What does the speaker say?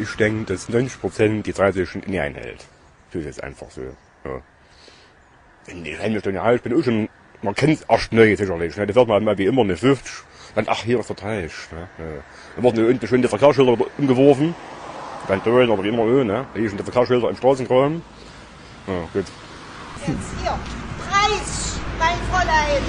Ich denke, dass 90% die 30 Stunden nie einhält. Das ist jetzt einfach so. Ja. In die halbe Stunde halt, ich bin auch schon, man kennt es erst neu sicherlich. Ne? Da wird man mal wie immer eine 50. Dann, ach, hier ist der Teich. Ne? Ja. Dann wurden unten schon die Verkehrsschilder umgeworfen. Dann Dölen oder wie immer, ne? Hier sind die Verkehrsschilder im Straßengraben. Ja, gut. Jetzt hier. Preis, mein Fräulein.